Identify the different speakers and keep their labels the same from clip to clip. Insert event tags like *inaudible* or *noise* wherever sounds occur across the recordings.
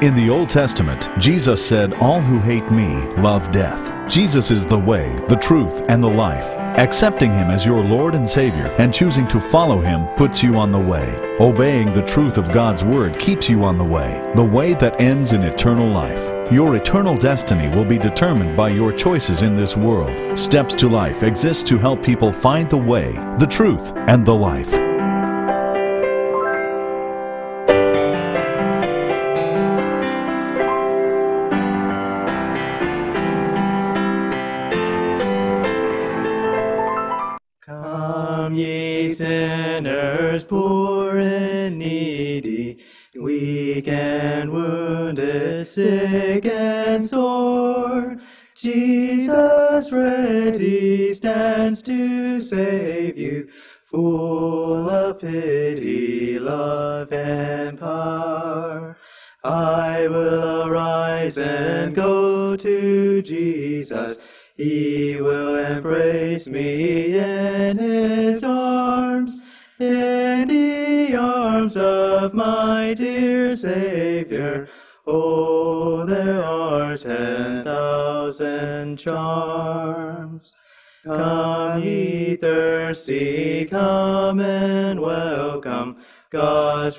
Speaker 1: In the Old Testament, Jesus said, All who hate me love death. Jesus is the way, the truth, and the life. Accepting Him as your Lord and Savior and choosing to follow Him puts you on the way. Obeying the truth of God's Word keeps you on the way, the way that ends in eternal life. Your eternal destiny will be determined by your choices in this world. Steps to Life exists to help people find the way, the truth, and the life.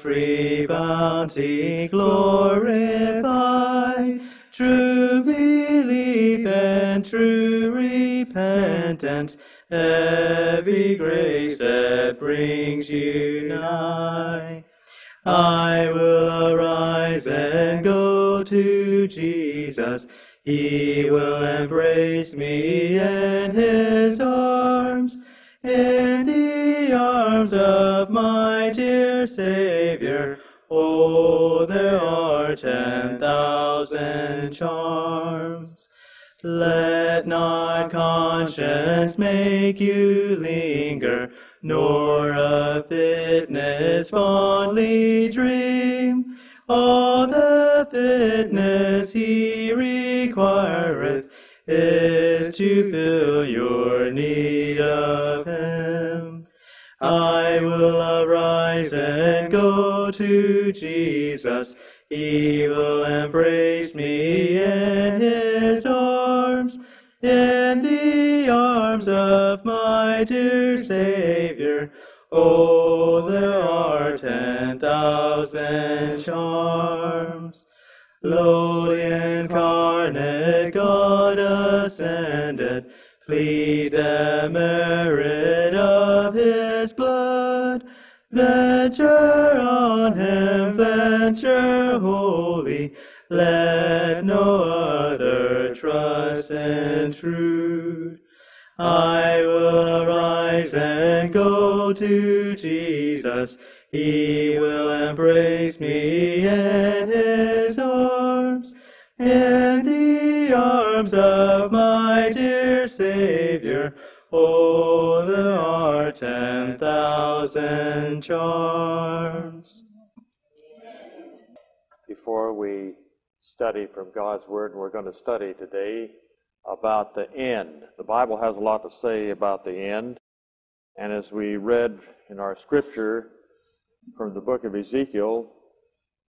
Speaker 2: Free bounty, glorify. True belief and true repentance, every grace that brings you nigh. I will arise and go to Jesus. He will embrace me in his arms, in the arms of my dear Savior. Oh, there are ten thousand charms. Let not conscience make you linger, nor of fitness fondly dream. All the fitness he requireth is to fill your need of him. I will arise and go to Jesus. He will embrace me in his arms, in the arms of my dear Savior. Oh, there are ten thousand charms. Lowly incarnate God ascended, pleased and Venture on him, venture wholly, let no other trust intrude. I will arise and go to Jesus. He will embrace me in his arms, in the arms of my dear Savior. Oh, there are ten thousand charms.
Speaker 3: Before we study from God's Word, and we're going to study today about the end. The Bible has a lot to say about the end. And as we read in our scripture from the book of Ezekiel,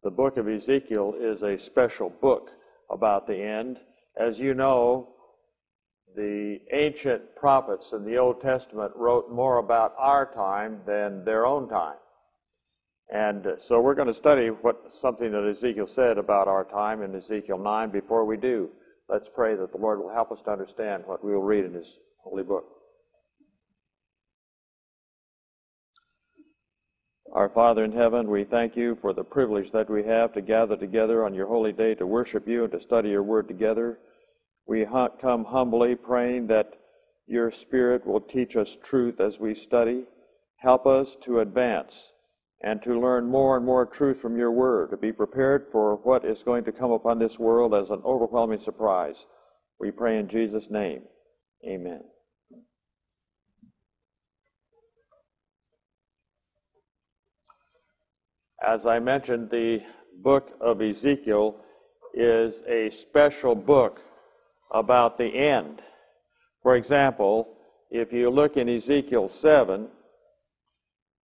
Speaker 3: the book of Ezekiel is a special book about the end. As you know, the ancient prophets in the Old Testament wrote more about our time than their own time. And so we're going to study what something that Ezekiel said about our time in Ezekiel 9 before we do. Let's pray that the Lord will help us to understand what we will read in His holy book. Our Father in heaven, we thank you for the privilege that we have to gather together on your holy day to worship you and to study your word together. We come humbly praying that your Spirit will teach us truth as we study. Help us to advance and to learn more and more truth from your word, to be prepared for what is going to come upon this world as an overwhelming surprise. We pray in Jesus' name. Amen. As I mentioned, the book of Ezekiel is a special book about the end. For example, if you look in Ezekiel 7,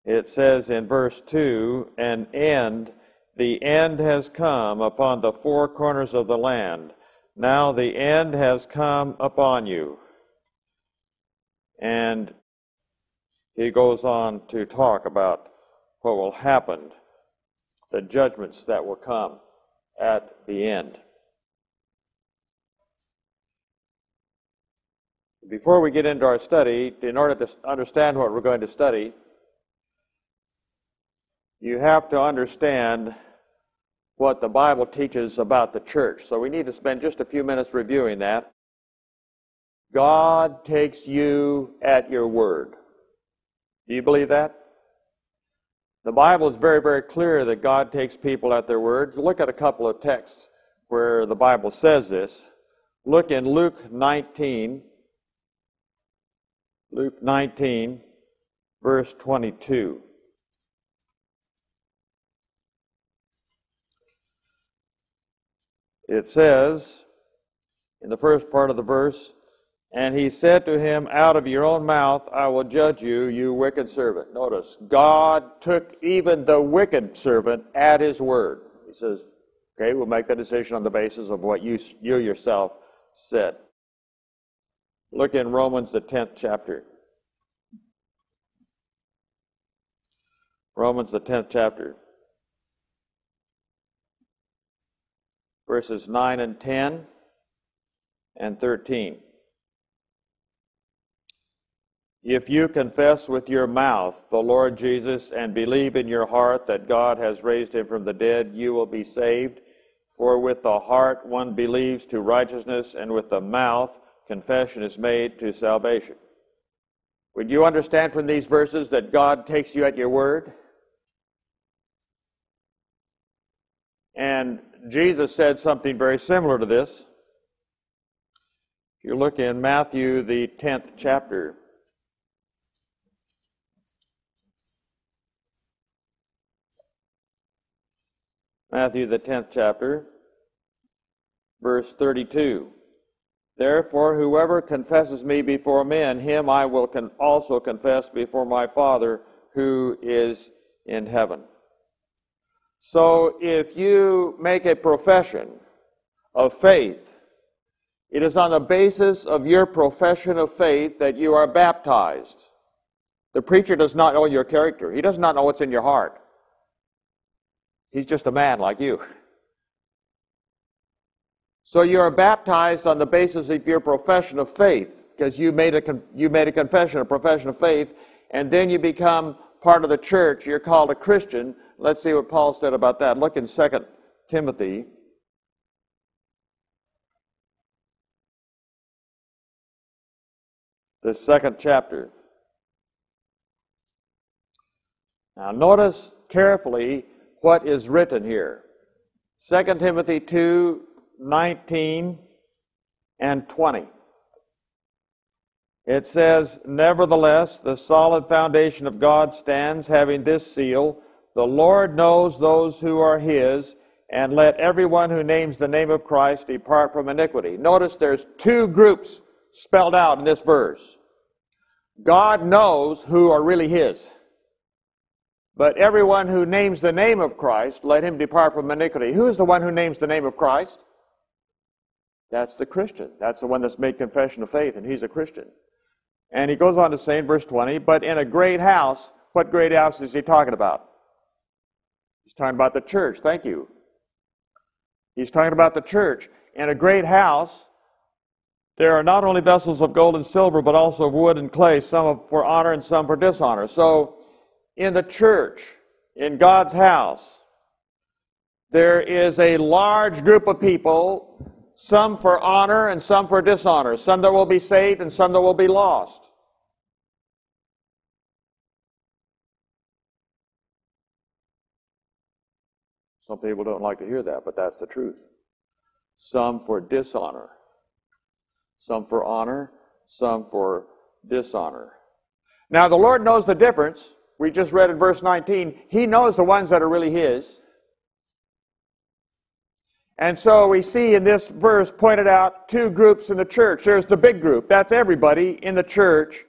Speaker 3: it says in verse 2 an end the end has come upon the four corners of the land. Now the end has come upon you. And he goes on to talk about what will happen, the judgments that will come at the end. Before we get into our study, in order to understand what we're going to study, you have to understand what the Bible teaches about the church. So we need to spend just a few minutes reviewing that. God takes you at your word. Do you believe that? The Bible is very, very clear that God takes people at their word. Look at a couple of texts where the Bible says this. Look in Luke 19. Luke 19, verse 22. It says in the first part of the verse, and he said to him, Out of your own mouth I will judge you, you wicked servant. Notice, God took even the wicked servant at his word. He says, Okay, we'll make the decision on the basis of what you, you yourself said. Look in Romans, the 10th chapter. Romans, the 10th chapter. Verses 9 and 10 and 13. If you confess with your mouth the Lord Jesus and believe in your heart that God has raised him from the dead, you will be saved. For with the heart one believes to righteousness, and with the mouth confession is made to salvation. Would you understand from these verses that God takes you at your word? And Jesus said something very similar to this. If you look in Matthew, the 10th chapter, Matthew, the 10th chapter, verse 32. Therefore, whoever confesses me before men, him I will con- also confess before my Father who is in heaven. So, if you make a profession of faith, it is on the basis of your profession of faith that you are baptized. The preacher does not know your character, he does not know what's in your heart. He's just a man like you. *laughs* So you are baptized on the basis of your profession of faith, because you made a you made a confession, a profession of faith, and then you become part of the church. You're called a Christian. Let's see what Paul said about that. Look in 2 Timothy. The second chapter. Now, notice carefully what is written here. 2 Timothy 2 19 and 20. It says, Nevertheless, the solid foundation of God stands, having this seal The Lord knows those who are his, and let everyone who names the name of Christ depart from iniquity. Notice there's two groups spelled out in this verse. God knows who are really his. But everyone who names the name of Christ, let him depart from iniquity. Who is the one who names the name of Christ? That's the Christian. That's the one that's made confession of faith, and he's a Christian. And he goes on to say in verse 20, but in a great house, what great house is he talking about? He's talking about the church. Thank you. He's talking about the church. In a great house, there are not only vessels of gold and silver, but also of wood and clay, some for honor and some for dishonor. So in the church, in God's house, there is a large group of people, some for honor and some for dishonor, some that will be saved and some that will be lost. Some people don't like to hear that, but that's the truth. Some for dishonor, some for honor, some for dishonor. Now, the Lord knows the difference we just read in verse 19, he knows the ones that are really his. And so we see in this verse pointed out two groups in the church. There's the big group, that's everybody in the church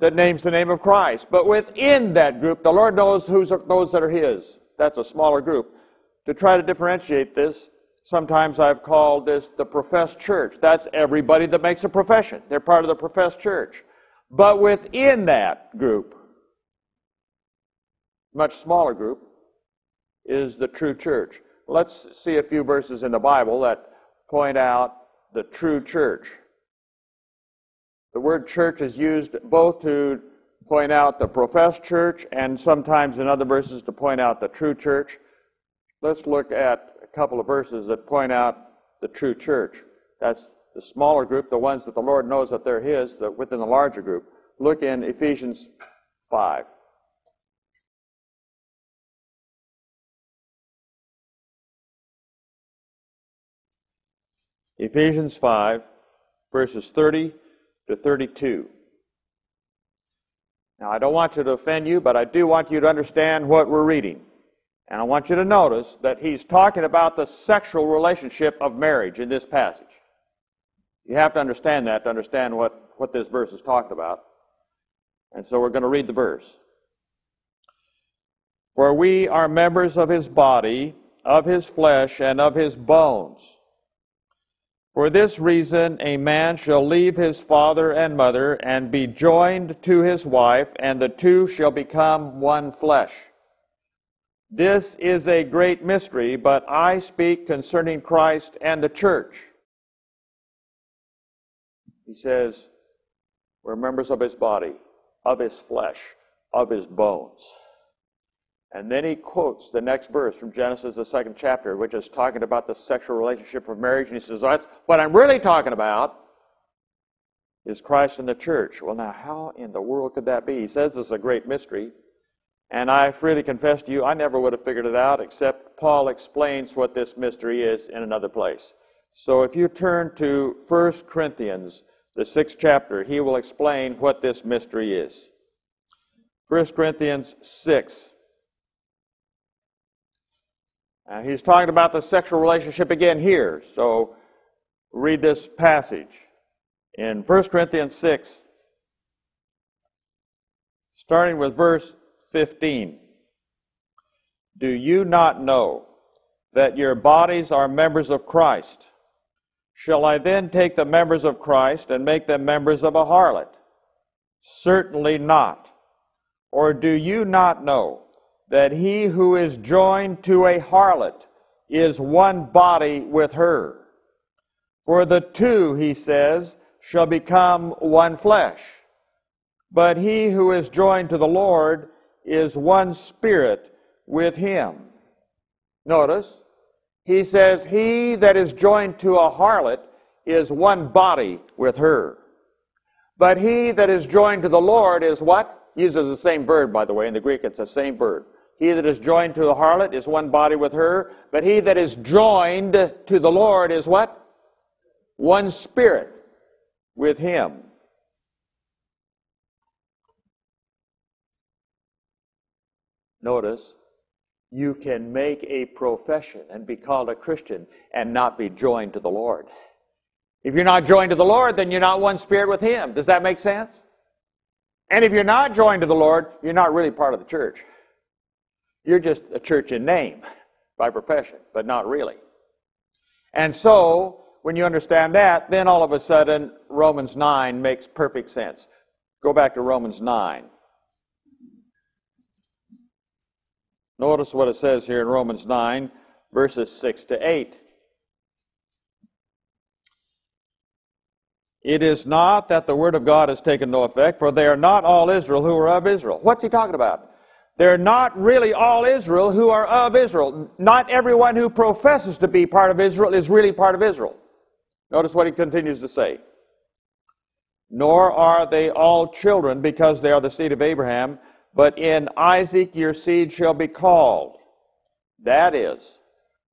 Speaker 3: that names the name of Christ. But within that group, the Lord knows who's those that are his. that's a smaller group. To try to differentiate this, sometimes I've called this the professed church. That's everybody that makes a profession. They're part of the professed church. But within that group, much smaller group, is the true church. Let's see a few verses in the Bible that point out the true church. The word church is used both to point out the professed church and sometimes in other verses to point out the true church. Let's look at a couple of verses that point out the true church. That's the smaller group, the ones that the Lord knows that they're His, that within the larger group. Look in Ephesians 5. Ephesians 5, verses 30 to 32. Now, I don't want you to offend you, but I do want you to understand what we're reading. And I want you to notice that he's talking about the sexual relationship of marriage in this passage. You have to understand that to understand what, what this verse is talking about. And so we're going to read the verse. For we are members of his body, of his flesh, and of his bones. For this reason, a man shall leave his father and mother and be joined to his wife, and the two shall become one flesh. This is a great mystery, but I speak concerning Christ and the church. He says, We're members of his body, of his flesh, of his bones. And then he quotes the next verse from Genesis, the second chapter, which is talking about the sexual relationship of marriage. And he says, That's what I'm really talking about is Christ and the church. Well, now, how in the world could that be? He says this is a great mystery. And I freely confess to you, I never would have figured it out, except Paul explains what this mystery is in another place. So if you turn to 1 Corinthians, the sixth chapter, he will explain what this mystery is. 1 Corinthians 6. Uh, he's talking about the sexual relationship again here. So read this passage in 1 Corinthians 6, starting with verse 15. Do you not know that your bodies are members of Christ? Shall I then take the members of Christ and make them members of a harlot? Certainly not. Or do you not know that he who is joined to a harlot is one body with her. For the two, he says, shall become one flesh. But he who is joined to the Lord is one spirit with him. Notice, he says, He that is joined to a harlot is one body with her. But he that is joined to the Lord is what? Uses the same verb, by the way. In the Greek, it's the same verb. He that is joined to the harlot is one body with her, but he that is joined to the Lord is what? One spirit with him. Notice, you can make a profession and be called a Christian and not be joined to the Lord. If you're not joined to the Lord, then you're not one spirit with Him. Does that make sense? And if you're not joined to the Lord, you're not really part of the church. You're just a church in name, by profession, but not really. And so, when you understand that, then all of a sudden, Romans 9 makes perfect sense. Go back to Romans 9. Notice what it says here in Romans 9, verses 6 to 8. It is not that the word of God has taken no effect, for they are not all Israel who are of Israel. What's he talking about? They're not really all Israel who are of Israel. Not everyone who professes to be part of Israel is really part of Israel. Notice what he continues to say. Nor are they all children because they are the seed of Abraham, but in Isaac your seed shall be called. That is,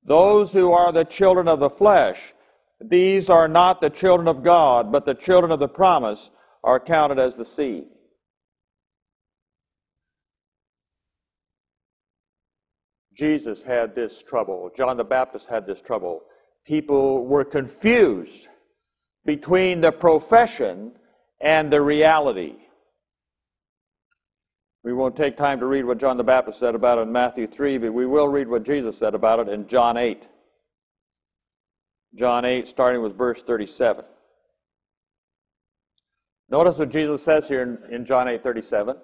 Speaker 3: those who are the children of the flesh, these are not the children of God, but the children of the promise are counted as the seed. Jesus had this trouble. John the Baptist had this trouble. People were confused between the profession and the reality. We won't take time to read what John the Baptist said about it in Matthew 3, but we will read what Jesus said about it in John 8. John 8, starting with verse 37. Notice what Jesus says here in, in John 8 37.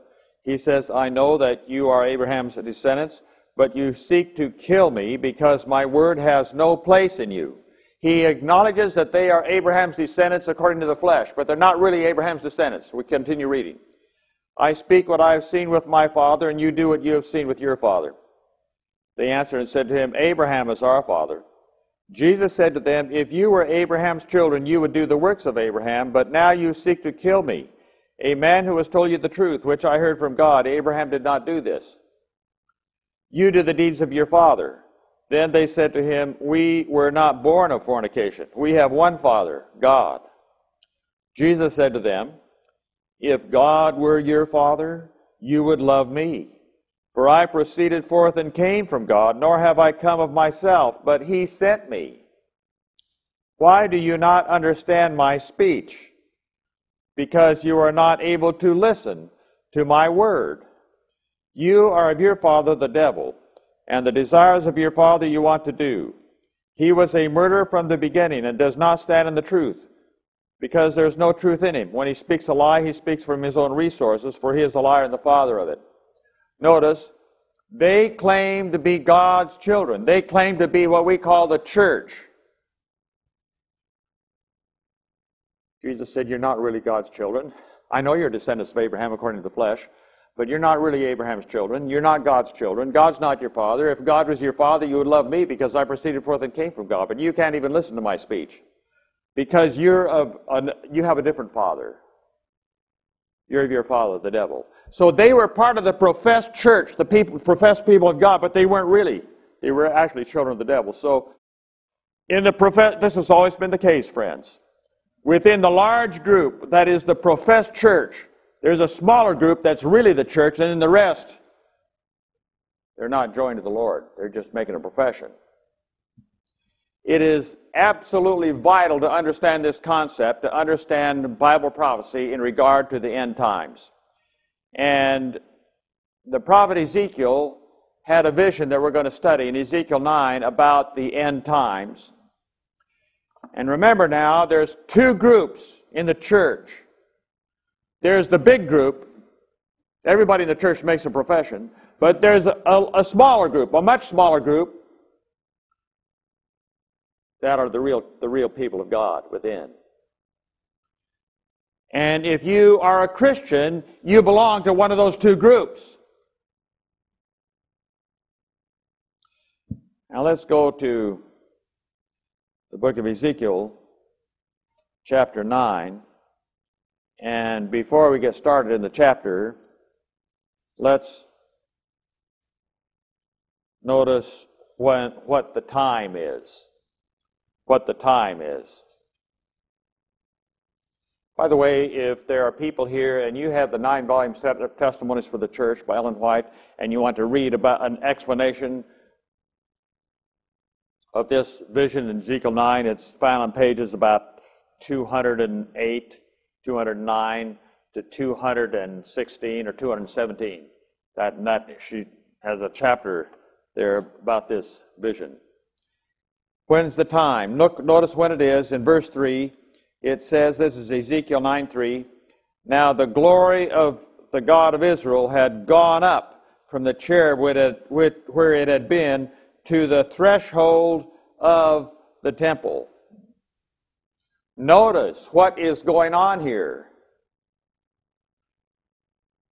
Speaker 3: He says, I know that you are Abraham's descendants, but you seek to kill me because my word has no place in you. He acknowledges that they are Abraham's descendants according to the flesh, but they're not really Abraham's descendants. We continue reading. I speak what I have seen with my father, and you do what you have seen with your father. They answered and said to him, Abraham is our father. Jesus said to them, If you were Abraham's children, you would do the works of Abraham, but now you seek to kill me, a man who has told you the truth, which I heard from God. Abraham did not do this. You do the deeds of your father. Then they said to him, We were not born of fornication. We have one Father, God. Jesus said to them, If God were your Father, you would love me for I proceeded forth and came from God, nor have I come of myself, but he sent me. Why do you not understand my speech? Because you are not able to listen to my word. You are of your father the devil, and the desires of your father you want to do. He was a murderer from the beginning and does not stand in the truth, because there is no truth in him. When he speaks a lie, he speaks from his own resources, for he is a liar and the father of it. Notice, they claim to be God's children. They claim to be what we call the church. Jesus said, You're not really God's children. I know you're descendants of Abraham according to the flesh, but you're not really Abraham's children. You're not God's children. God's not your father. If God was your father, you would love me because I proceeded forth and came from God. But you can't even listen to my speech because you're of, you have a different father. You're of your father, the devil. So they were part of the professed church, the people, professed people of God, but they weren't really. They were actually children of the devil. So in the profess, this has always been the case, friends. Within the large group, that is the professed church, there's a smaller group that's really the church, and then the rest, they're not joined to the Lord. They're just making a profession. It is absolutely vital to understand this concept, to understand Bible prophecy in regard to the end times. And the prophet Ezekiel had a vision that we're going to study in Ezekiel 9 about the end times. And remember now, there's two groups in the church. There's the big group. Everybody in the church makes a profession. But there's a, a, smaller group, a much smaller group, that are the real, the real people of God within. And if you are a Christian, you belong to one of those two groups. Now let's go to the book of Ezekiel, chapter 9. And before we get started in the chapter, let's notice when, what the time is. What the time is. By the way, if there are people here and you have the nine volume set of testimonies for the church by Ellen White, and you want to read about an explanation of this vision in Ezekiel 9, it's found on pages about 208, 209 to 216 or 217. That, that she has a chapter there about this vision. When's the time? Look, notice when it is in verse 3 it says, this is Ezekiel 9 3. Now the glory of the God of Israel had gone up from the cherub where it had been to the threshold of the temple. Notice what is going on here.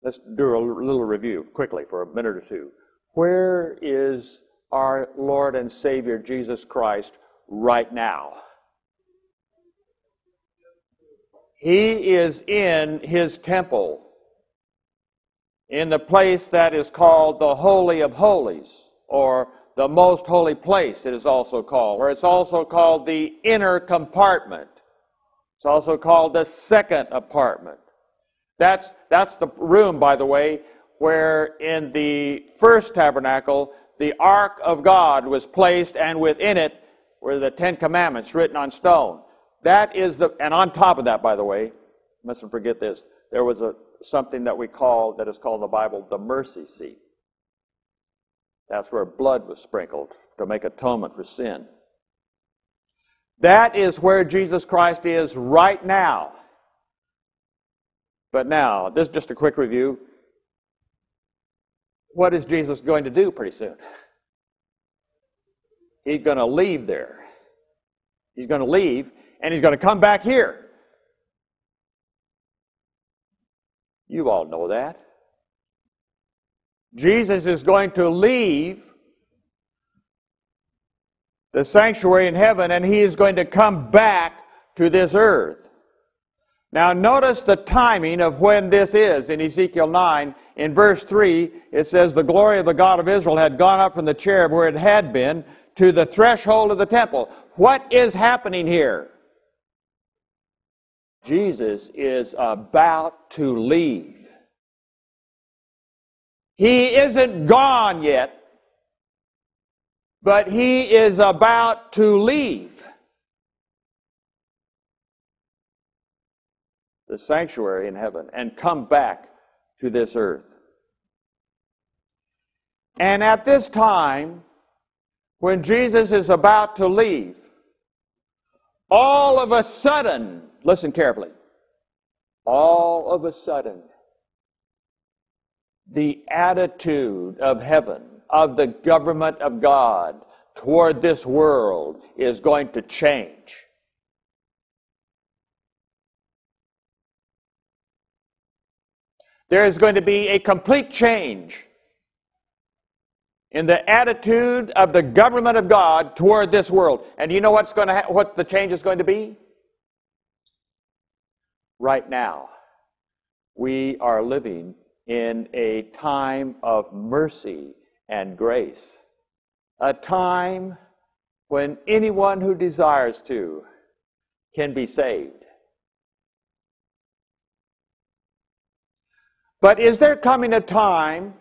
Speaker 3: Let's do a little review quickly for a minute or two. Where is our Lord and Savior Jesus Christ right now? He is in his temple, in the place that is called the Holy of Holies, or the most holy place, it is also called, or it's also called the inner compartment. It's also called the second apartment. That's, that's the room, by the way, where in the first tabernacle, the ark of God was placed, and within it were the Ten Commandments written on stone. That is the, and on top of that, by the way, mustn't forget this, there was a something that we call, that is called in the Bible, the mercy seat. That's where blood was sprinkled to make atonement for sin. That is where Jesus Christ is right now. But now, this is just a quick review. What is Jesus going to do pretty soon? He's going to leave there. He's going to leave, and he's going to come back here. You all know that. Jesus is going to leave the sanctuary in heaven and he is going to come back to this earth. Now, notice the timing of when this is in Ezekiel 9. In verse 3, it says, The glory of the God of Israel had gone up from the cherub where it had been to the threshold of the temple. What is happening here? Jesus is about to leave. He isn't gone yet, but he is about to leave the sanctuary in heaven and come back to this earth. And at this time, when Jesus is about to leave, all of a sudden, listen carefully, all of a sudden, the attitude of heaven, of the government of God toward this world is going to change. There is going to be a complete change in the attitude of the government of God toward this world. And you know what's going to ha- what the change is going to be? Right now, we are living in a time of mercy and grace, a time when anyone who desires to can be saved. But is there coming a time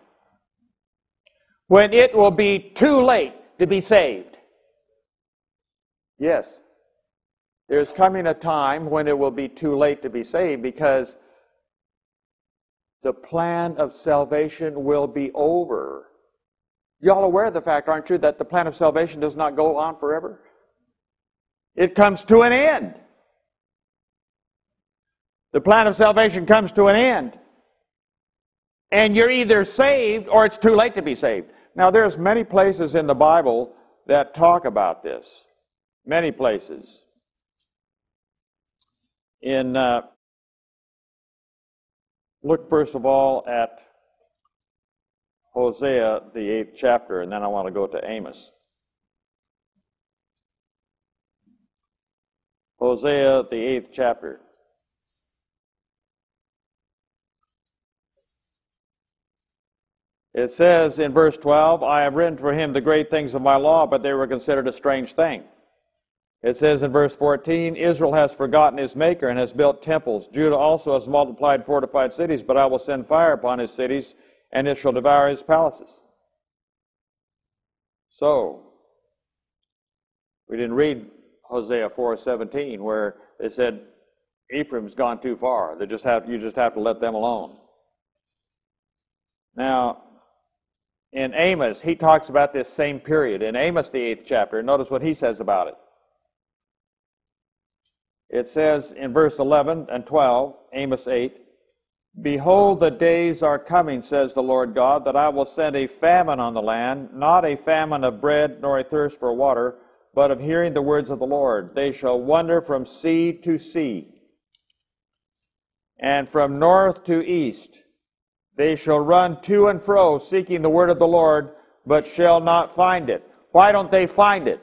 Speaker 3: when it will be too late to be saved? Yes. There's coming a time when it will be too late to be saved because the plan of salvation will be over. Y'all aware of the fact, aren't you, that the plan of salvation does not go on forever? It comes to an end. The plan of salvation comes to an end. And you're either saved or it's too late to be saved. Now, there's many places in the Bible that talk about this. Many places. In uh, look first of all at Hosea, the eighth chapter, and then I want to go to Amos. Hosea, the eighth chapter. It says in verse 12, I have written for him the great things of my law, but they were considered a strange thing. It says in verse 14, Israel has forgotten his maker and has built temples. Judah also has multiplied fortified cities, but I will send fire upon his cities, and it shall devour his palaces. So, we didn't read Hosea 4:17 where they said Ephraim's gone too far. They just have you just have to let them alone. Now, in Amos, he talks about this same period. In Amos, the eighth chapter, notice what he says about it. It says in verse 11 and 12, Amos 8, Behold, the days are coming, says the Lord God, that I will send a famine on the land, not a famine of bread, nor a thirst for water, but of hearing the words of the Lord. They shall wander from sea to sea, and from north to east they shall run to and fro, seeking the word of the Lord, but shall not find it. Why don't they find it?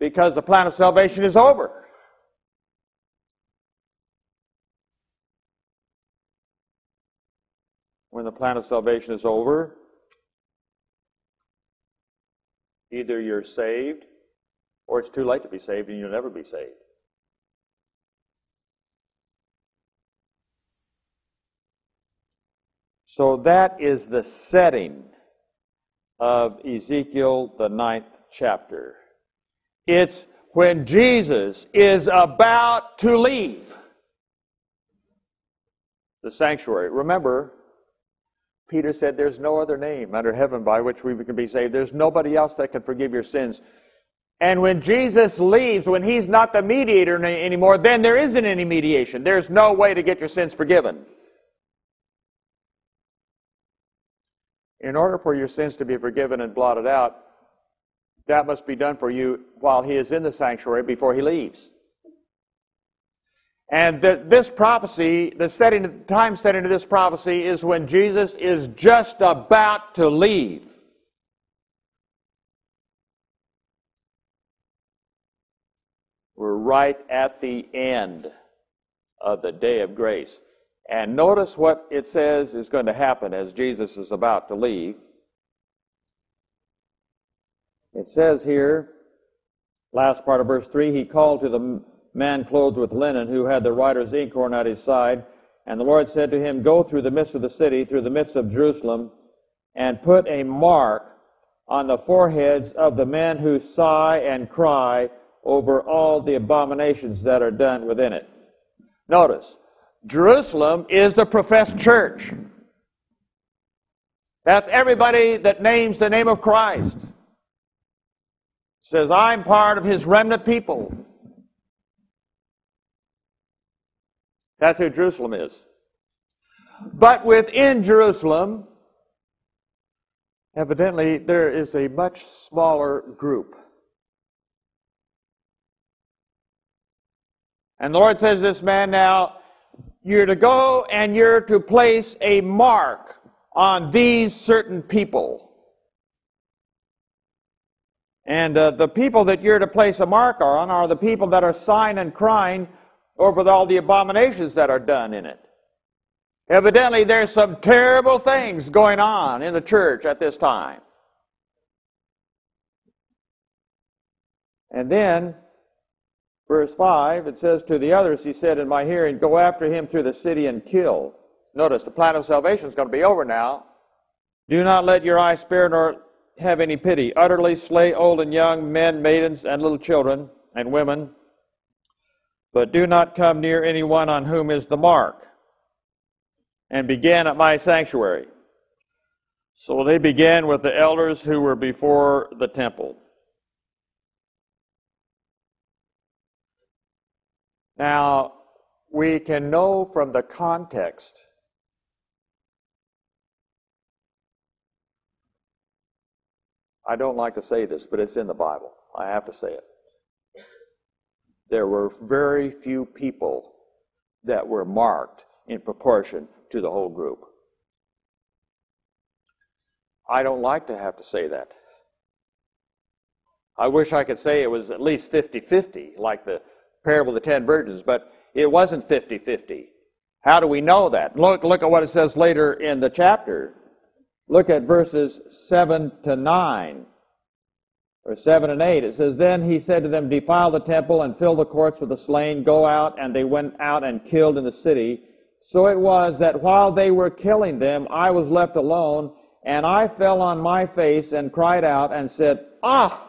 Speaker 3: Because the plan of salvation is over. When the plan of salvation is over, either you're saved or it's too late to be saved and you'll never be saved. So that is the setting of Ezekiel, the ninth chapter. It's when Jesus is about to leave. the sanctuary. Remember, Peter said, There's no other name under heaven by which we can be saved. There's nobody else that can forgive your sins. And when Jesus leaves, when he's not the mediator anymore, then there isn't any mediation. There's no way to get your sins forgiven. In order for your sins to be forgiven and blotted out, that must be done for you while he is in the sanctuary before he leaves. And this prophecy, the setting, the time setting of this prophecy is when Jesus is just about to leave. We're right at the end of the day of grace. And notice what it says is going to happen as Jesus is about to leave. It says here, last part of verse 3 He called to the man clothed with linen who had the writer's inkhorn at his side. And the Lord said to him, Go through the midst of the city, through the midst of Jerusalem, and put a mark on the foreheads of the men who sigh and cry over all the abominations that are done within it. Notice, Jerusalem is the professed church. That's everybody that names the name of Christ. Says, I'm part of his remnant people. That's who Jerusalem is. But within Jerusalem, evidently, there is a much smaller group. And the Lord says this man now, you're to go and you're to place a mark on these certain people. And uh, the people that you're to place a mark on are the people that are sighing and crying over all the abominations that are done in it. Evidently, there's some terrible things going on in the church at this time. And then Verse 5, it says, To the others he said in my hearing, Go after him through the city and kill. Notice the plan of salvation is going to be over now. Do not let your eyes spare nor have any pity. Utterly slay old and young, men, maidens, and little children and women. But do not come near anyone on whom is the mark. And begin at my sanctuary. So they began with the elders who were before the temple. Now, we can know from the context I don't like to say this, but it's in the Bible. I have to say it. There were very few people that were marked in proportion to the whole group. I don't like to have to say that. I wish I could say it was at least 50 50, like the parable of the ten virgins, but it wasn't 50 50. How do we know that? Look, look at what it says later in the chapter. Look at verses 7 to 9, or 7 and 8. It says, Then he said to them, Defile the temple and fill the courts with the slain. Go out. And they went out and killed in the city. So it was that while they were killing them, I was left alone, and I fell on my face and cried out and said, Ah!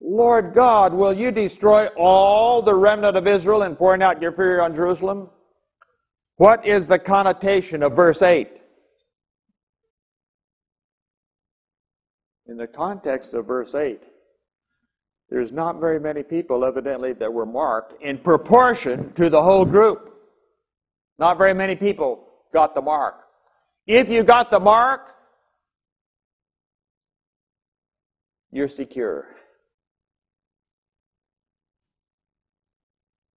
Speaker 3: Lord God, will you destroy all the remnant of Israel and pouring out your fury on Jerusalem? What is the connotation of verse 8? In the context of verse 8, there's not very many people, evidently, that were marked in proportion to the whole group. Not very many people got the mark. If you got the mark, you're secure.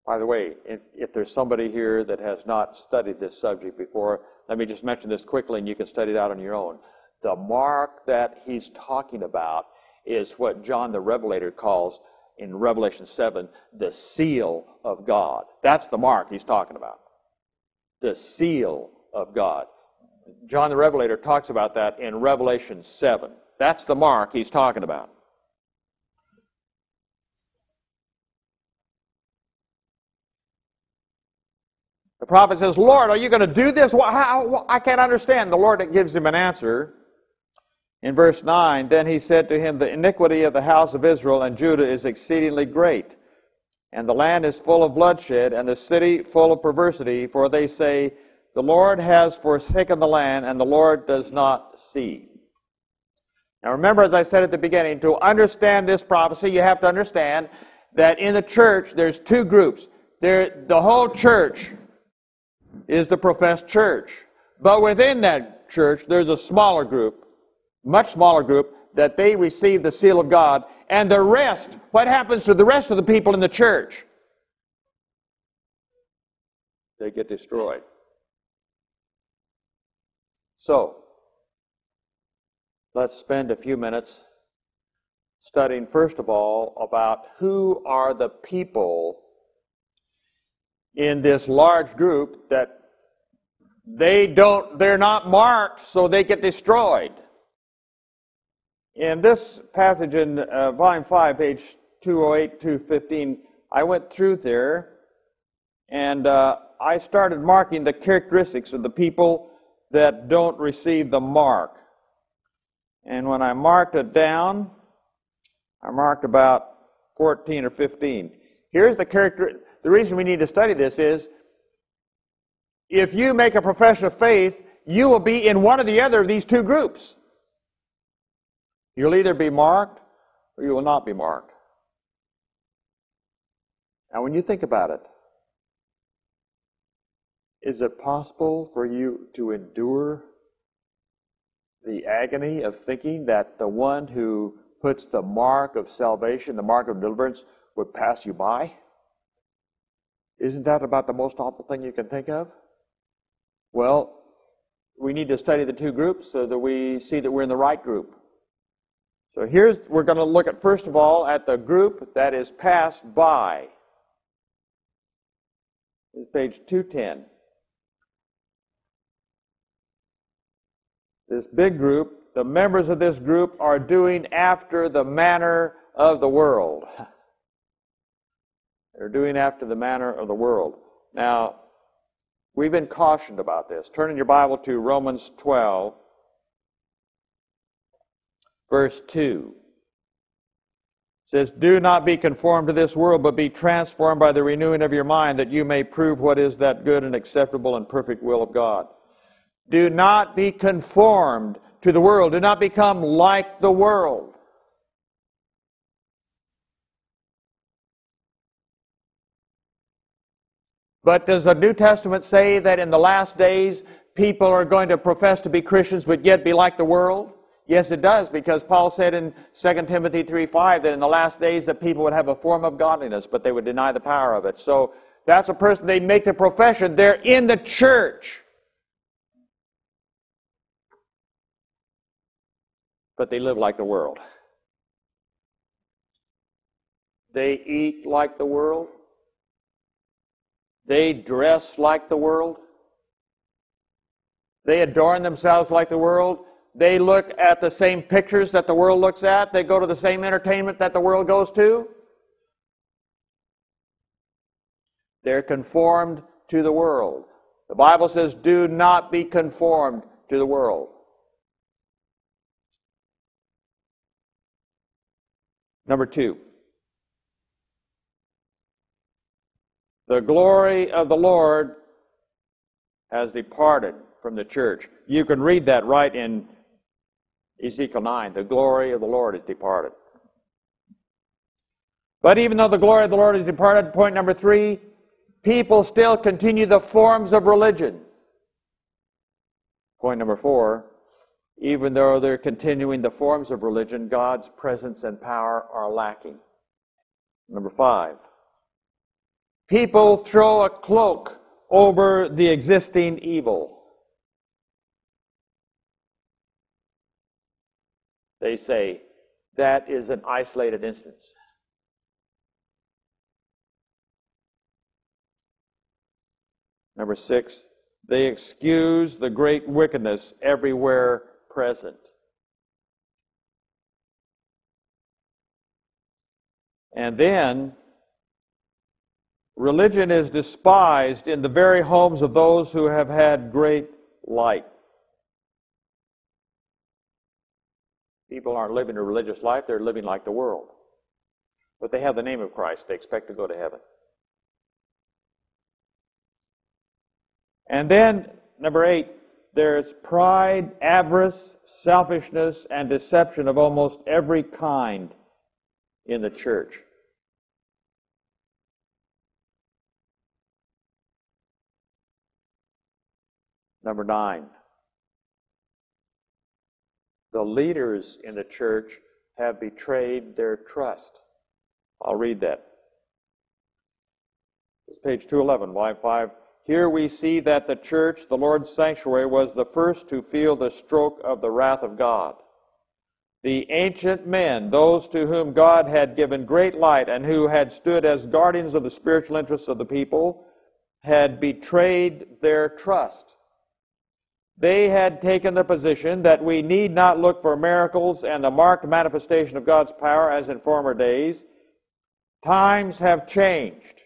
Speaker 3: By the way, if, if, there's somebody here that has not studied this subject before, let me just mention this quickly and you can study it out on your own. The mark that he's talking about is what John the Revelator calls in Revelation 7 the seal of God. That's the mark he's talking about. The seal of God. John the Revelator talks about that in Revelation 7. That's the mark he's talking about. The prophet says, Lord, are you going to do this? How, I can't understand. The Lord that gives him an answer. In verse 9, then he said to him, The iniquity of the house of Israel and Judah is exceedingly great, and the land is full of bloodshed, and the city full of perversity, for they say, the Lord has forsaken the land, and the Lord does not see. Now remember, as I said at the beginning, to understand this prophecy, you have to understand that in the church there's two groups. There, the whole church is the professed church. But within that church, there's a smaller group, much smaller group, that they receive the seal of God. And the rest, what happens to the rest of the people in the church? They get destroyed. So, let's spend a few minutes studying, first of all, about who are the people in this large group that they don't, they're not marked, so they get destroyed. In this passage in uh, volume 5, page 208, to 215, I went through there and uh, I started marking the characteristics of the people that don't receive the mark. And when I marked it down, I marked about 14 or 15. Here's the character. The reason we need to study this is if you make a profession of faith, you will be in one or the other of these two groups. You'll either be marked or you will not be marked. Now, when you think about it, is it possible for you to endure the agony of thinking that the one who puts the mark of salvation, the mark of deliverance, would pass you by? Isn't that about the most awful thing you can think of? Well, we need to study the two groups so that we see that we're in the right group. So here's, we're going to look at, first of all, at the group that is passed by. This is page 210. This big group, the members of this group are doing after the manner of the world. *laughs* They're doing after the manner of the world. Now, we've been cautioned about this. Turn in your Bible to Romans 12 verse 2 says, Do not be conformed to this world, but be transformed by the renewing of your mind, that you may prove what is that good and acceptable and perfect will of God. Do not be conformed to the world. Do not become like the world. But does the New Testament say that in the last days people are going to profess to be Christians but yet be like the world? Yes, it does, because Paul said in 2 Timothy 3 5 that in the last days that people would have a form of godliness, but they would deny the power of it. So that's a person, they make the profession, they're in the church. But they live like the world. They eat like the world. They dress like the world. They adorn themselves like the world. They look at the same pictures that the world looks at. They go to the same entertainment that the world goes to. They're conformed to the world. The Bible says, do not be conformed to the world. Number two, the glory of the Lord has departed from the church. You can read that right in Ezekiel 9, the glory of the Lord is departed. But even though the glory of the Lord is departed, point number three, people still continue the forms of religion. Point number four, even though they're continuing the forms of religion, God's presence and power are lacking. Number five, people throw a cloak over the existing evil. They say that is an isolated instance. Number six, they excuse the great wickedness everywhere present. And then, religion is despised in the very homes of those who have had great light. People aren't living a religious life, they're living like the world. But they have the name of Christ, they expect to go to heaven. And then number eight, there's pride, avarice, selfishness, and deception of almost every kind in the church. Number nine, the leaders in the church have betrayed their trust. I'll read that. It's page 211, line 5. Here we see that the church, the Lord's sanctuary, was the first to feel the stroke of the wrath of God. The ancient men, those to whom God had given great light and who had stood as guardians of the spiritual interests of the people, had betrayed their trust. They had taken the position that we need not look for miracles and the marked manifestation of God's power as in former days. Times have changed.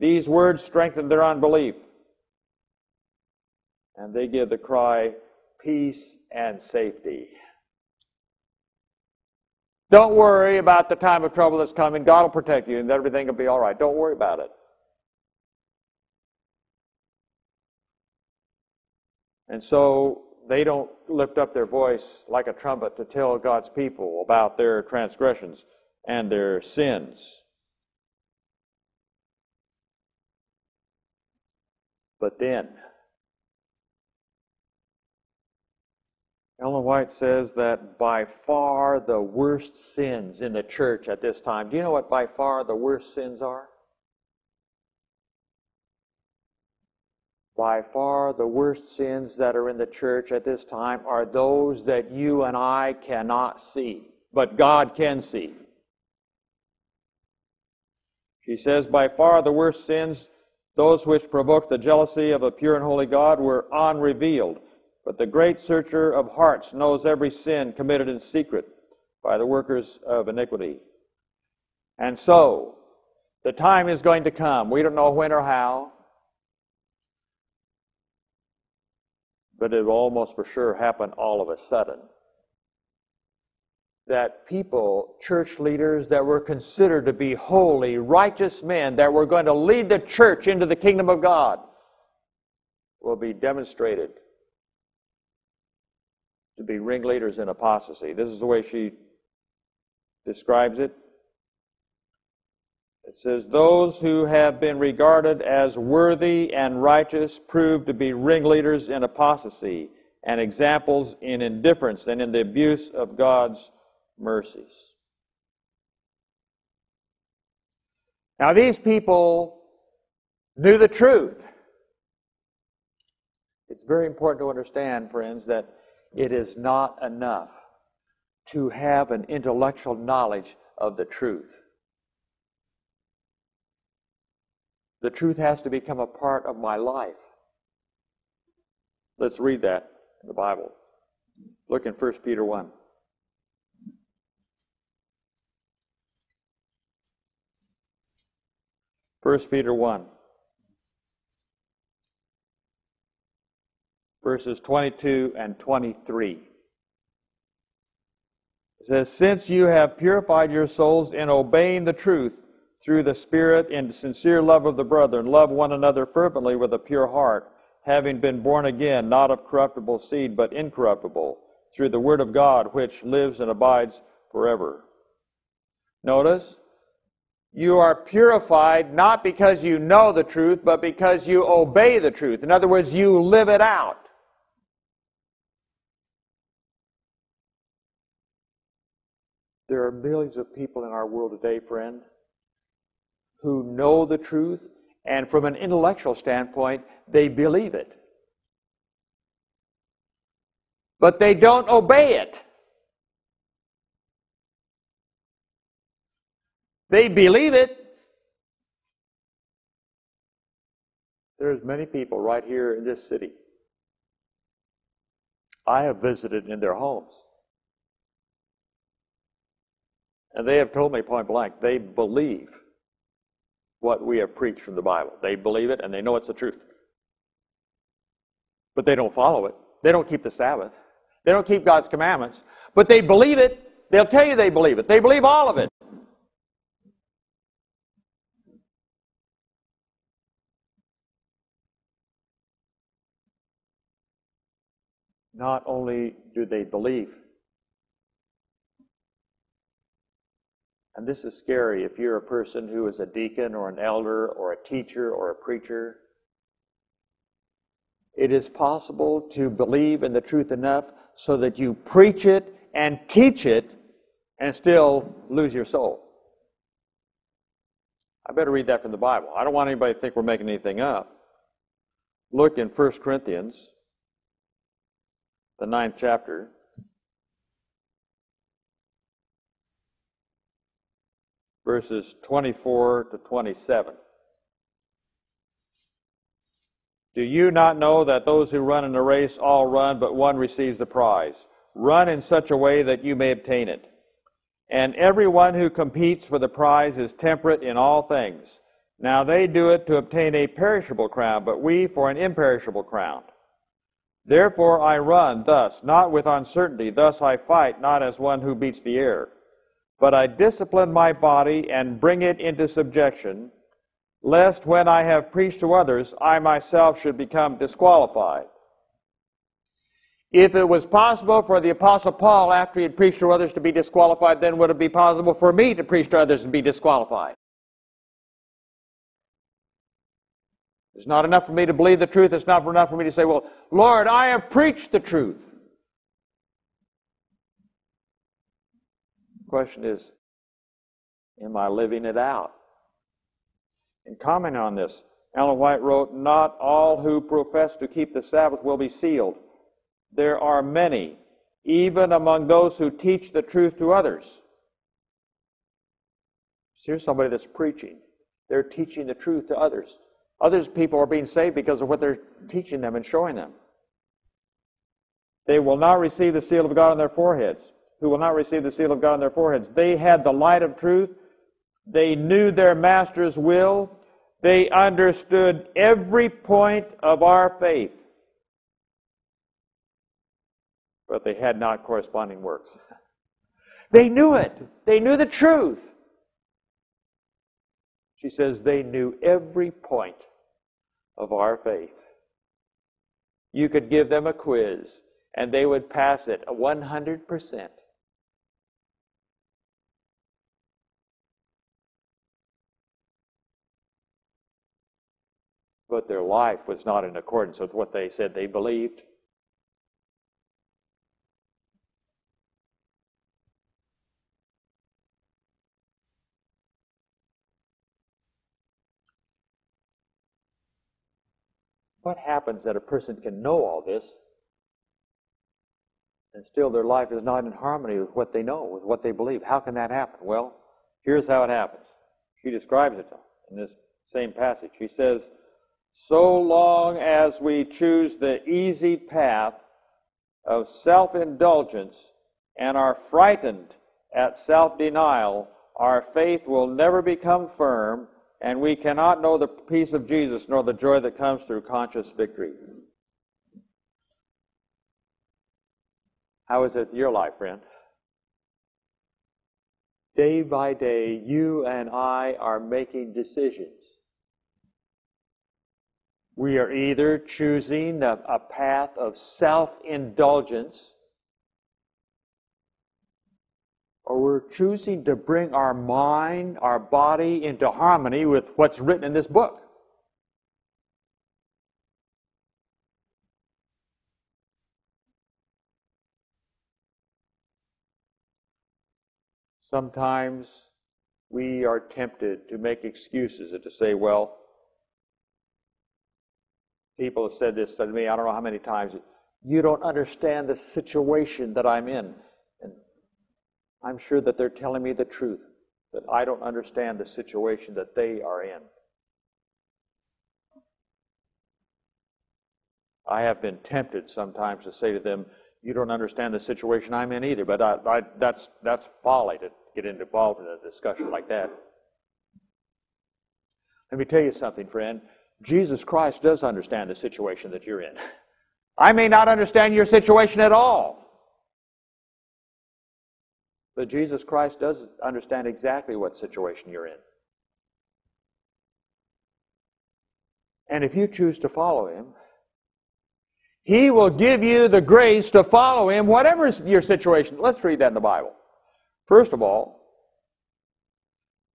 Speaker 3: These words strengthen their unbelief. And they give the cry, peace and safety. Don't worry about the time of trouble that's coming. God will protect you and everything will be all right. Don't worry about it. And so they don't lift up their voice like a trumpet to tell God's people about their transgressions and their sins. But then, Ellen White says that by far the worst sins in the church at this time, do you know what by far the worst sins are? By far the worst sins that are in the church at this time are those that you and I cannot see, but God can see. She says, by far the worst sins, those which provoked the jealousy of a pure and holy God, were unrevealed. But the great searcher of hearts knows every sin committed in secret by the workers of iniquity. And so, the time is going to come. We don't know when or how. But it will almost for sure happen all of a sudden. That people, church leaders that were considered to be holy, righteous men that were going to lead the church into the kingdom of God, will be demonstrated to be ringleaders in apostasy. This is the way she describes it. It says, Those who have been regarded as worthy and righteous prove to be ringleaders in apostasy and examples in indifference and in the abuse of God's mercies. Now, these people knew the truth. It's very important to understand, friends, that it is not enough to have an intellectual knowledge of the truth. The truth has to become a part of my life. Let's read that in the Bible. Look in 1 Peter 1. First Peter 1, verses 22 and 23. It says, Since you have purified your souls in obeying the truth, through the Spirit in sincere love of the brethren, love one another fervently with a pure heart, having been born again, not of corruptible seed, but incorruptible, through the Word of God, which lives and abides forever. Notice, you are purified not because you know the truth, but because you obey the truth. In other words, you live it out. There are millions of people in our world today, friend, who know the truth, and from an intellectual standpoint, they believe it. But they don't obey it. They believe it. There's many people right here in this city. I have visited in their homes. And they have told me point blank, they believe what we have preached from the Bible. They believe it and they know it's the truth. But they don't follow it. They don't keep the Sabbath. They don't keep God's commandments. But they believe it. They'll tell you they believe it. They believe all of it. not only do they believe, and this is scary if you're a person who is a deacon or an elder or a teacher or a preacher. It is possible to believe in the truth enough so that you preach it and teach it and still lose your soul. I better read that from the Bible. I don't want anybody to think we're making anything up. Look in 1 Corinthians, the ninth chapter. Verses 24 to 27. Do you not know that those who run in a race all run, but one receives the prize? Run in such a way that you may obtain it. And everyone who competes for the prize is temperate in all things. Now they do it to obtain a perishable crown, but we for an imperishable crown. Therefore I run thus, not with uncertainty. Thus I fight, not as one who beats the air. But I discipline my body and bring it into subjection, lest when I have preached to others, I myself should become disqualified. If it was possible for the Apostle Paul, after he had preached to others, to be disqualified, then would it be possible for me to preach to others and be disqualified? It's not enough for me to believe the truth. It's not enough for me to say, Well, Lord, I have preached the truth. Question is, Am I living it out? In comment on this, Ellen White wrote, Not all who profess to keep the Sabbath will be sealed there are many, even among those who teach the truth to others. Here's somebody that's preaching. They're teaching the truth to others. Others people are being saved because of what they're teaching them and showing them. They will not receive the seal of God on their foreheads. Who will not receive the seal of God on their foreheads? They had the light of truth. They knew their master's will. They understood every point of our faith but they had not corresponding works. *laughs* they knew it, they knew the truth. She says they knew every point of our faith. You could give them a quiz and they would pass it 100%. But their life was not in accordance with what they said they believed. What happens that a person can know all this and still their life is not in harmony with what they know, with what they believe? How can that happen? Well, here's how it happens. She describes it in this same passage. She says, So long as we choose the easy path of self indulgence and are frightened at self denial, our faith will never become firm and we cannot know the peace of Jesus nor the joy that comes through conscious victory. How is it your life, friend? Day by day, you and I are making decisions. We are either choosing a, a path of self indulgence or we're choosing to bring our mind, our body into harmony with what's written in this book. Sometimes we are tempted to make excuses and to say, well, people have said this to me, I don't know how many times, you don't understand the situation that I'm in. And I'm sure that they're telling me the truth, that I don't understand the situation that they are in. I have been tempted sometimes to say to them, You don't understand the situation I'm in either, but I, I, that's, that's folly to get involved in a discussion like that. Let me tell you something, friend. Jesus Christ does understand the situation that you're in. I may not understand your situation at all. But Jesus Christ does understand exactly what situation you're in. And if you choose to follow him, He will give you the grace to follow Him, whatever your situation. Let's read that in the Bible. First of all,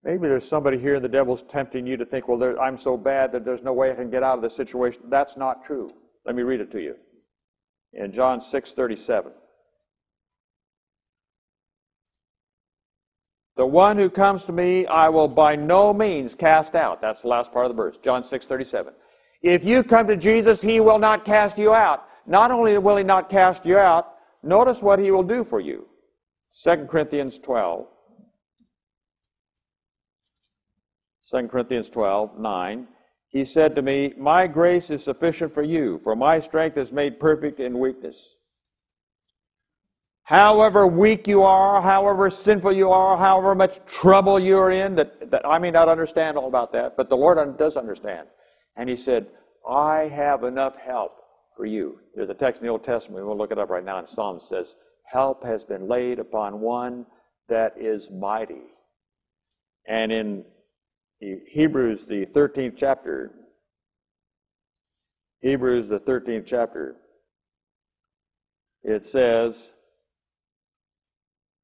Speaker 3: maybe there's somebody here and the devil's tempting you to think, well, there, I'm so bad that there's no way I can get out of this situation. That's not true. Let me read it to you. In John 6 37. The one who comes to me, I will by no means cast out. That's the last part of the verse, John 6 37. If you come to Jesus, he will not cast you out. Not only will he not cast you out, notice what he will do for you. 2 Corinthians 12. 2 Corinthians 12, 9. He said to me, My grace is sufficient for you, for my strength is made perfect in weakness. However weak you are, however sinful you are, however much trouble you're in, that, that I may not understand all about that, but the Lord does understand. And he said, I have enough help for you. There's a text in the Old Testament, we'll look it up right now in Psalms, says, Help has been laid upon one that is mighty. And in Hebrews, the 13th chapter, Hebrews, the 13th chapter, it says,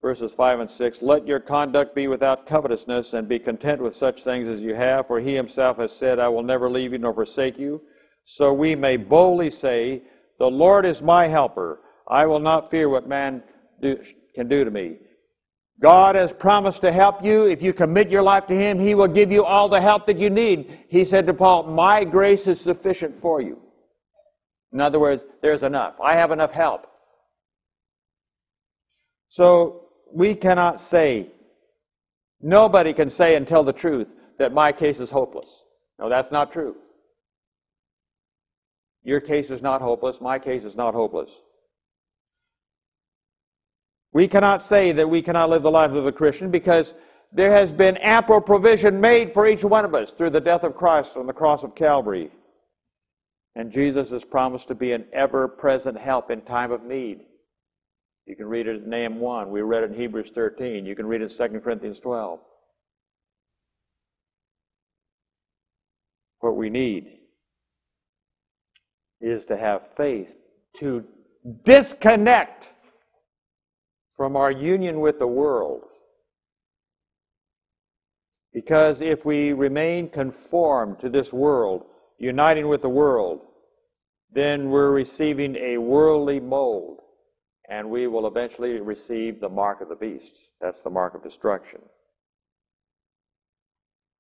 Speaker 3: verses 5 and 6 Let your conduct be without covetousness, and be content with such things as you have, for he himself has said, I will never leave you nor forsake you. So we may boldly say, The Lord is my helper. I will not fear what man do, can do to me. God has promised to help you. If you commit your life to Him, He will give you all the help that you need. He said to Paul, My grace is sufficient for you. In other words, there's enough. I have enough help. So we cannot say, nobody can say and tell the truth that my case is hopeless. No, that's not true. Your case is not hopeless. My case is not hopeless. We cannot say that we cannot live the life of a Christian because there has been ample provision made for each one of us through the death of Christ on the cross of Calvary. And Jesus has promised to be an ever present help in time of need. You can read it in Nahum 1. We read it in Hebrews 13. You can read it in 2 Corinthians 12. What we need is to have faith to disconnect from our union with the world. Because if we remain conformed to this world, uniting with the world, then we're receiving a worldly mold and we will eventually receive the mark of the beast. That's the mark of destruction.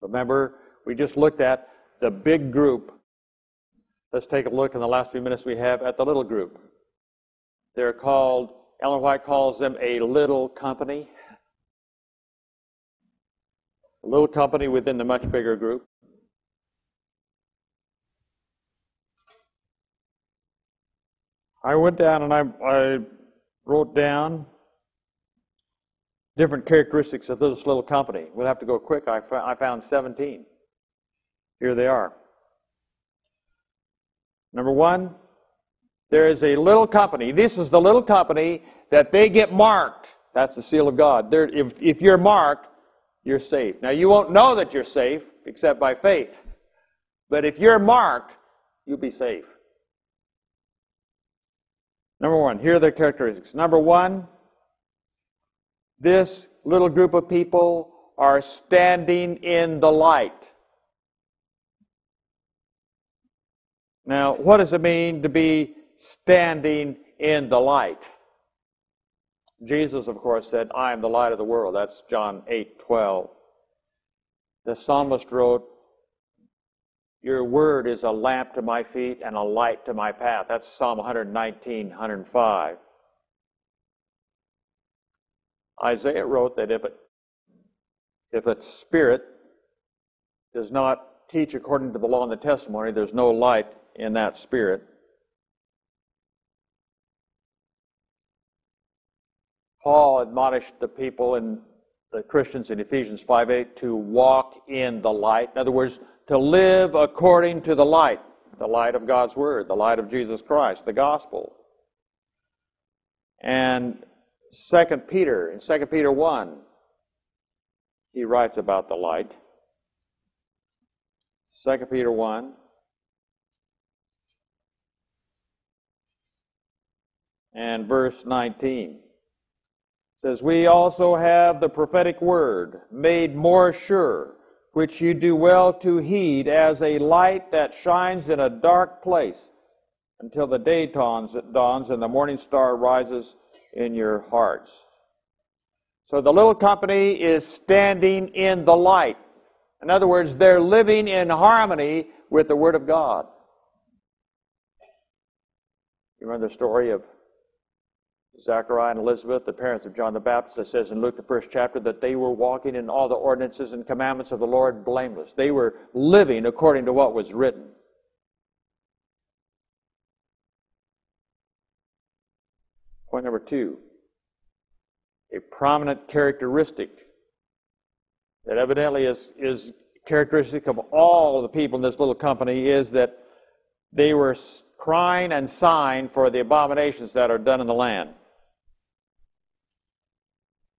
Speaker 3: Remember, we just looked at the big group. Let's take a look in the last few minutes we have at the little group. They're called, Ellen White calls them a little company. A little company within the much bigger group. I went down and I, I wrote down different characteristics of this little company. We'll have to go quick. I, I found 17. Here they are. Number one, there is a little company. This is the little company that they get marked. That's the seal of God. If, if you're marked, you're safe. Now, you won't know that you're safe except by faith. But if you're marked, you'll be safe. Number one, here are the characteristics. Number one, this little group of people are standing in the light. Now, what does it mean to be standing in the light? Jesus, of course, said, I am the light of the world. That's John 8 12. The psalmist wrote, your word is a lamp to my feet and a light to my path. That's Psalm 119, 105. Isaiah wrote that if, it, if a spirit does not teach according to the law and the testimony, there's no light in that spirit. Paul admonished the people and the Christians in Ephesians 5 8 to walk in the light. In other words, to live according to the light, the light of God's Word, the light of Jesus Christ, the gospel. And 2 Peter, in 2 Peter 1, he writes about the light. 2 Peter 1. and verse 19. Says, We also have the prophetic word made more sure, which you do well to heed as a light that shines in a dark place until the day dawns, dawns and the morning star rises in your hearts. So the little company is standing in the light. In other words, they're living in harmony with the Word of God. You remember the story of Zachariah and Elizabeth, the parents of John the Baptist, it says in Luke, the first chapter, that they were walking in all the ordinances and commandments of the Lord blameless. They were living according to what was written. Point number two a prominent characteristic that evidently is, is characteristic of all the people in this little company is that they were crying and sighing for the abominations that are done in the land.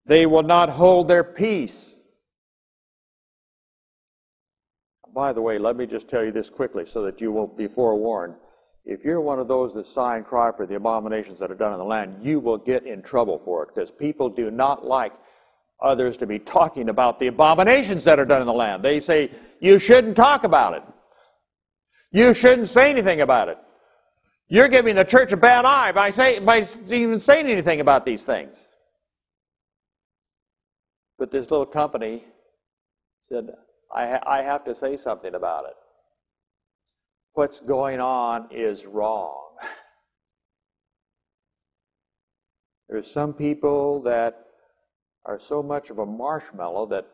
Speaker 3: They will not hold their peace. By the way, let me just tell you this quickly so that you won't be forewarned. If you're one of those that sigh and cry for the abominations that are done in the land, you will get in trouble for it because people do not like others to be talking about the abominations that are done in the land. They say, you shouldn't talk about it. You shouldn't say anything about it. You're giving the church a bad eye by, say, by even saying anything about these things. But this little company said, I, ha- I have to say something about it. What's going on is wrong. There's some people that are so much of a marshmallow that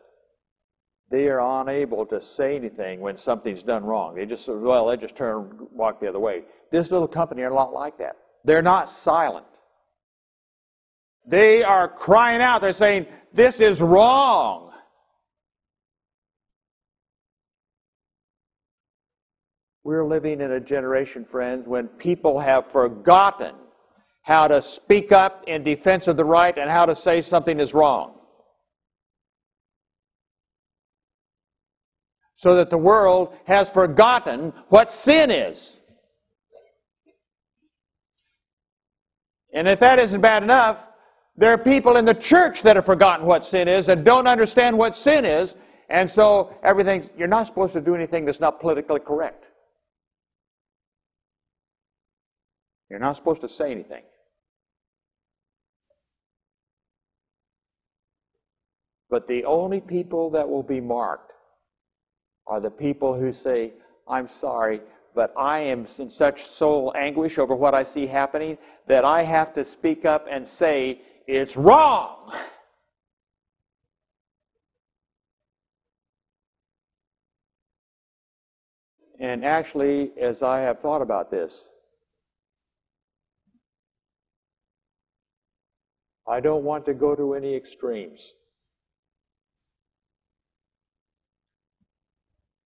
Speaker 3: they are unable to say anything when something's done wrong. They just, well, they just turn, walk the other way. This little company are a lot like that. They're not silent. They are crying out. They're saying, this is wrong. We're living in a generation, friends, when people have forgotten how to speak up in defense of the right and how to say something is wrong. So that the world has forgotten what sin is. And if that isn't bad enough, there are people in the church that have forgotten what sin is and don't understand what sin is. And so everything, you're not supposed to do anything that's not politically correct. You're not supposed to say anything. But the only people that will be marked are the people who say, I'm sorry, but I am in such soul anguish over what I see happening that I have to speak up and say, it's wrong. And actually, as I have thought about this, I don't want to go to any extremes.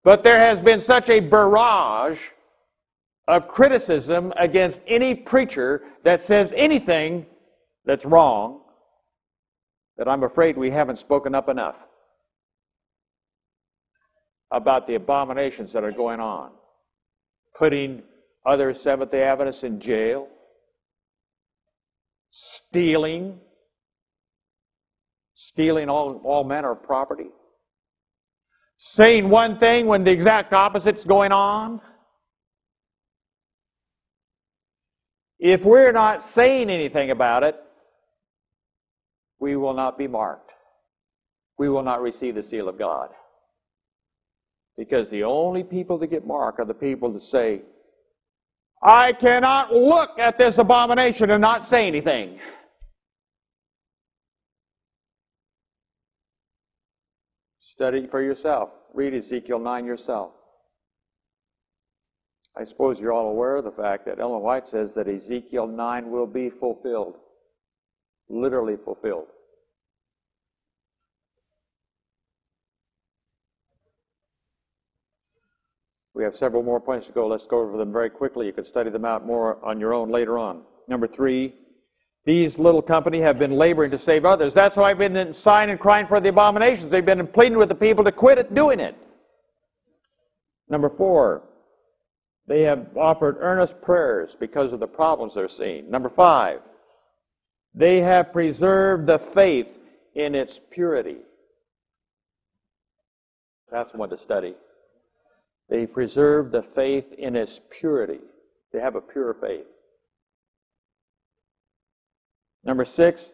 Speaker 3: But there has been such a barrage of criticism against any preacher that says anything that's wrong that I'm afraid we haven't spoken up enough about the abominations that are going on. Putting other Seventh day Adventists in jail, stealing, stealing all, all manner of property, saying one thing when the exact opposite's going on. If we're not saying anything about it, we will not be marked. We will not receive the seal of God. Because the only people that get marked are the people that say, I cannot look at this abomination and not say anything. Study for yourself. Read Ezekiel 9 yourself. I suppose you're all aware of the fact that Ellen White says that Ezekiel 9 will be fulfilled, literally fulfilled. We have several more points to go. Let's go over them very quickly. You can study them out more on your own later on. Number three, these little company have been laboring to save others. That's why I've been sighing and crying for the abominations. They've been pleading with the people to quit it doing it. Number four, they have offered earnest prayers because of the problems they're seeing. Number five, They have preserved the faith in its purity. That's one to study. They preserve the faith in its purity. They have a pure faith. Number six,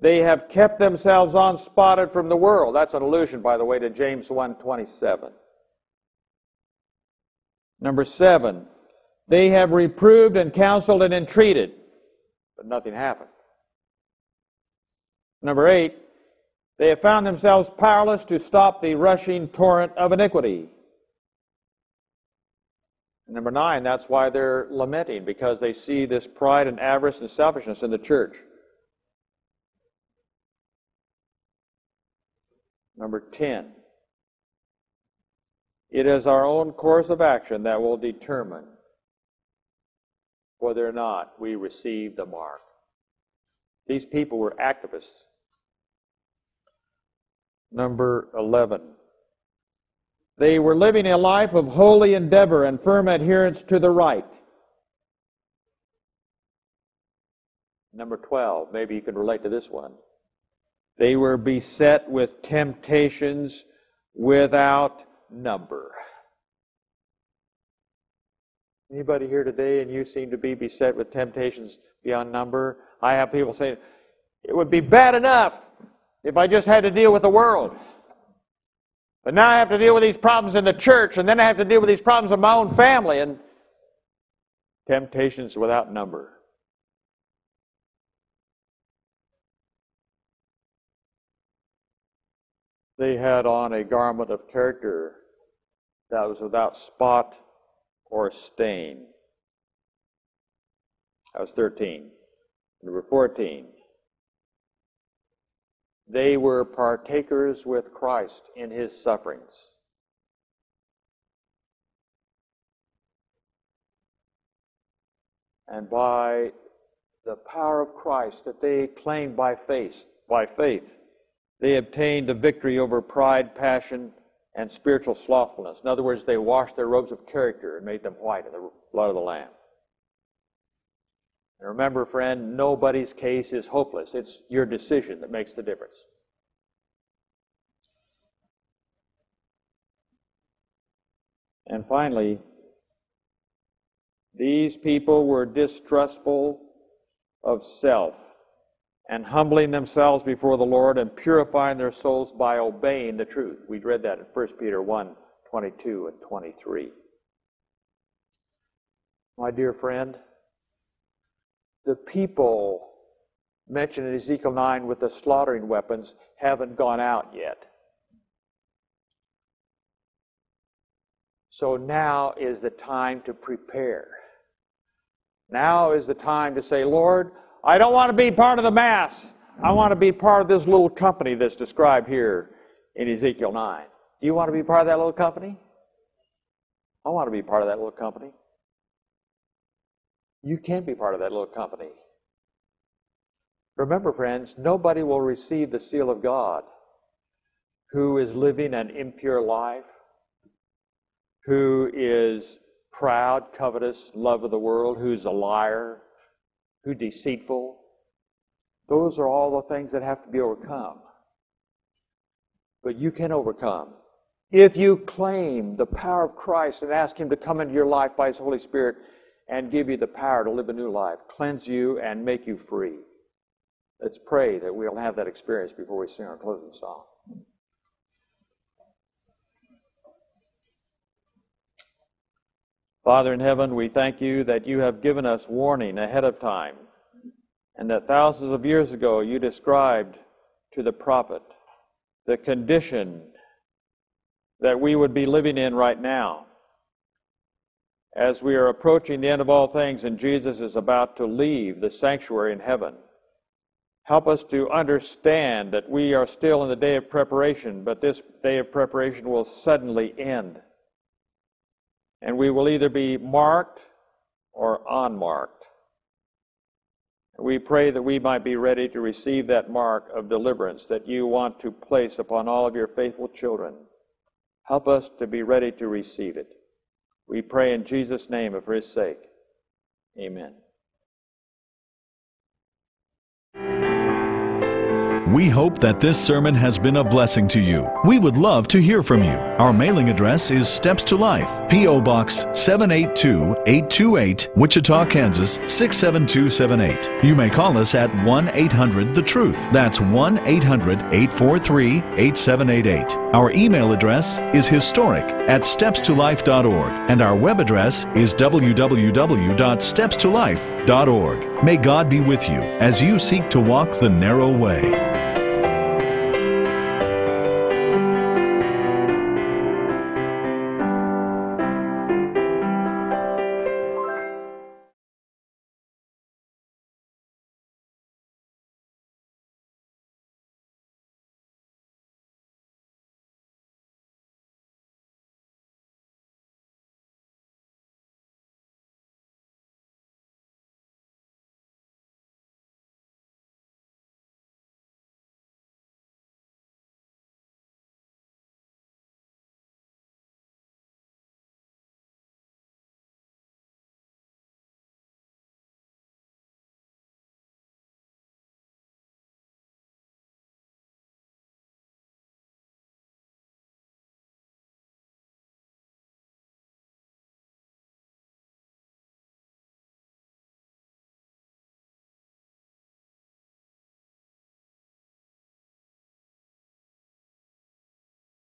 Speaker 3: they have kept themselves unspotted from the world. That's an allusion, by the way, to James 1:27. Number seven, they have reproved and counseled and entreated, but nothing happened. Number eight, they have found themselves powerless to stop the rushing torrent of iniquity. Number nine, that's why they're lamenting, because they see this pride and avarice and selfishness in the church. Number 10, it is our own course of action that will determine whether or not we receive the mark. These people were activists. Number 11. They were living a life of holy endeavor and firm adherence to the right. Number 12, maybe you can relate to this one. They were beset with temptations without number. Anybody here today and you seem to be beset with temptations beyond number? I have people saying, it would be bad enough if I just had to deal with the world. But now I have to deal with these problems in the church, and then I have to deal with these problems in my own family, and temptations without number. They had on a garment of character that was without spot or stain. That was 13. Number 14. They were partakers with Christ in his sufferings. And by the power of Christ that they claimed by faith, by faith, they obtained a victory over pride, passion, and spiritual slothfulness. In other words, they washed their robes of character and made them white in the blood of the Lamb. And remember, friend, nobody's case is hopeless. It's your decision that makes the difference. And finally, these people were distrustful of self and humbling themselves before the Lord and purifying their souls by obeying the truth. We read that in 1 Peter 1 22 and 23. My dear friend, the people mentioned in Ezekiel 9 with the slaughtering weapons haven't gone out yet. So now is the time to prepare. Now is the time to say, Lord, I don't want to be part of the mass. I want to be part of this little company that's described here in Ezekiel 9. Do you want to be part of that little company? I want to be part of that little company. You can be part of that little company. Remember, friends, nobody will receive the seal of God who is living an impure life, who is proud, covetous, love of the world, who's a liar, who deceitful. Those are all the things that have to be overcome. But you can overcome. If you claim the power of Christ and ask Him to come into your life by His Holy Spirit and give you the power to live a new life, cleanse you, and make you free. Let's pray that we'll have that experience before we sing our closing song. Father in heaven, we thank you that you have given us warning ahead of time, and that thousands of years ago you described to the prophet the condition that we would be living in right now as we are approaching the end of all things and Jesus is about to leave the sanctuary in heaven. Help us to understand that we are still in the day of preparation, but this day of preparation will suddenly end. And we will either be marked or unmarked. We pray that we might be ready to receive that mark of deliverance that you want to place upon all of your faithful children. Help us to be ready to receive it. We pray in Jesus' name and for his sake. Amen.
Speaker 1: We hope that this sermon has been a blessing to you. We would love to hear from you. Our mailing address is Steps to Life, P.O. Box 782 828, Wichita, Kansas 67278. You may call us at 1 800 The Truth. That's 1 800 843 8788. Our email address is historic at stepstolife.org, and our web address is www.stepstolife.org. May God be with you as you seek to walk the narrow way.